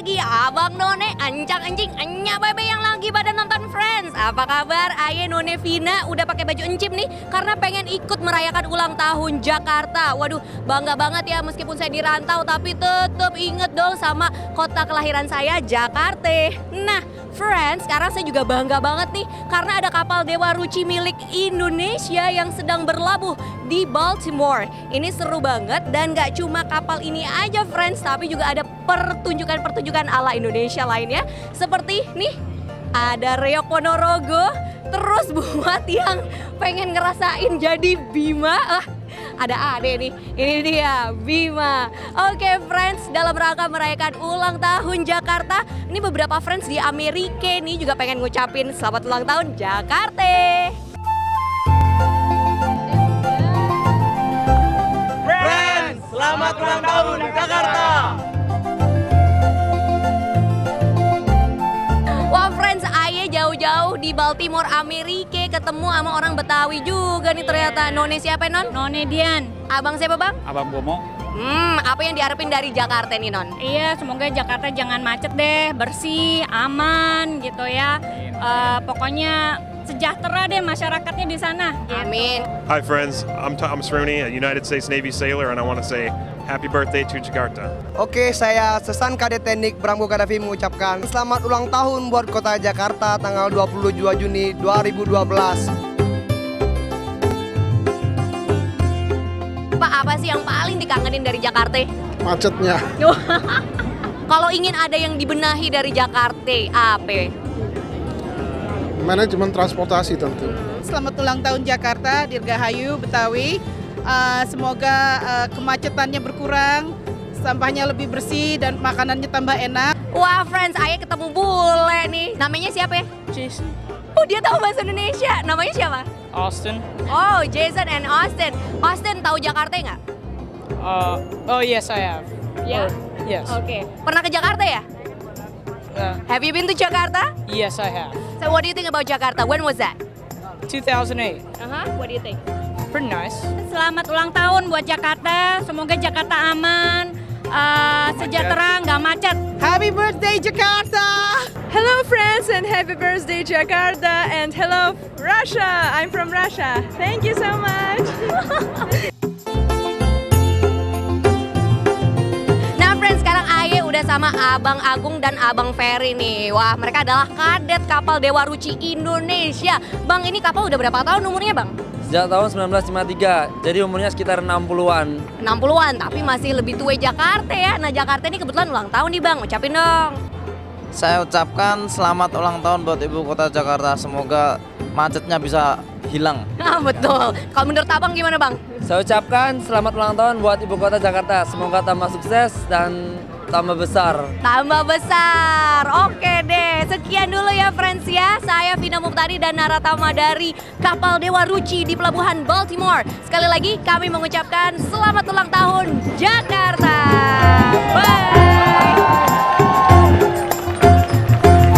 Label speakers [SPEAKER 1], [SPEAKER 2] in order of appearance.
[SPEAKER 1] lagi Abang None, Ancang Anjing, Enya Bebe yang lagi pada nonton Friends. Apa kabar? Aye None Vina udah pakai baju encim nih karena pengen ikut merayakan ulang tahun Jakarta. Waduh, bangga banget ya meskipun saya di rantau tapi tetap inget dong sama kota kelahiran saya Jakarta. Nah, Friends, sekarang saya juga bangga banget nih karena ada kapal Dewa Ruci milik Indonesia yang sedang berlabuh di Baltimore. Ini seru banget dan gak cuma kapal ini aja Friends, tapi juga ada pertunjukan-pertunjukan ala Indonesia lainnya. Seperti nih, ada Rio Ponorogo, terus buat yang pengen ngerasain jadi Bima, ah, ada Ade nih, ini dia Bima. Oke friends, dalam rangka merayakan ulang tahun Jakarta, ini beberapa friends di Amerika nih juga pengen ngucapin selamat ulang tahun Jakarta. Di Baltimore, Amerika ketemu sama orang Betawi juga nih ternyata. None siapa Non?
[SPEAKER 2] None Dian.
[SPEAKER 1] Abang siapa bang?
[SPEAKER 3] Abang Bomo.
[SPEAKER 1] Hmm, apa yang diharapin dari Jakarta nih Non?
[SPEAKER 2] Iya, semoga Jakarta jangan macet deh, bersih, aman gitu ya. Eh, pokoknya sejahtera deh masyarakatnya di sana. gitu.
[SPEAKER 1] Amin.
[SPEAKER 4] Hi, friends. I'm Thomas Rooney, a United States Navy sailor, and I want to say happy birthday to Jakarta.
[SPEAKER 5] Oke, saya Sesan Kadet Teknik Brambo Kadafi mengucapkan selamat ulang tahun buat Kota Jakarta tanggal 22 Juni 2012.
[SPEAKER 1] Sih yang paling dikangenin dari Jakarta?
[SPEAKER 6] macetnya
[SPEAKER 1] Kalau ingin ada yang dibenahi dari Jakarta, apa?
[SPEAKER 6] manajemen transportasi tentu
[SPEAKER 7] Selamat ulang tahun Jakarta, Dirgahayu, Betawi. Uh, semoga uh, kemacetannya berkurang, sampahnya lebih bersih dan makanannya tambah enak.
[SPEAKER 1] Wah, friends, ayah ketemu bule nih. Namanya siapa ya?
[SPEAKER 2] Jason.
[SPEAKER 1] Oh, dia tahu bahasa Indonesia. Namanya siapa?
[SPEAKER 8] Austin.
[SPEAKER 1] Oh, Jason and Austin. Austin tahu Jakarta nggak?
[SPEAKER 8] Uh, oh yes, I have.
[SPEAKER 1] Ya.
[SPEAKER 8] Oh, yes.
[SPEAKER 1] Oke. Pernah ke Jakarta ya?
[SPEAKER 8] Uh,
[SPEAKER 1] Have you been to Jakarta?
[SPEAKER 8] yes, I have.
[SPEAKER 1] So what do you think about Jakarta? When was that?
[SPEAKER 8] 2008.
[SPEAKER 1] Uh-huh. What do you think?
[SPEAKER 8] Pretty nice.
[SPEAKER 2] Selamat ulang tahun buat Jakarta. Semoga Jakarta aman, eh, sejahtera, nggak macet.
[SPEAKER 7] Happy birthday Jakarta!
[SPEAKER 9] And happy birthday, Jakarta, and hello, Russia. I'm from Russia. Thank you so much.
[SPEAKER 1] Nah, friends, sekarang Aye udah sama Abang Agung dan Abang Ferry nih. Wah, mereka adalah kadet kapal Dewa Ruci Indonesia. Bang, ini kapal udah berapa tahun umurnya, Bang?
[SPEAKER 10] Sejak tahun 1953, jadi umurnya sekitar 60-an.
[SPEAKER 1] 60-an, tapi masih lebih tua Jakarta ya. Nah, Jakarta ini kebetulan ulang tahun nih, Bang. Ucapin dong.
[SPEAKER 11] Saya ucapkan selamat ulang tahun buat Ibu Kota Jakarta. Semoga macetnya bisa hilang.
[SPEAKER 1] Nah, betul. Kalau menurut Abang gimana, Bang?
[SPEAKER 10] Saya ucapkan selamat ulang tahun buat Ibu Kota Jakarta. Semoga tambah sukses dan tambah besar.
[SPEAKER 1] Tambah besar. Oke deh, sekian dulu ya friends ya. Saya Vina Muftari dan Naratama dari Kapal Dewa Ruci di Pelabuhan Baltimore. Sekali lagi kami mengucapkan selamat ulang.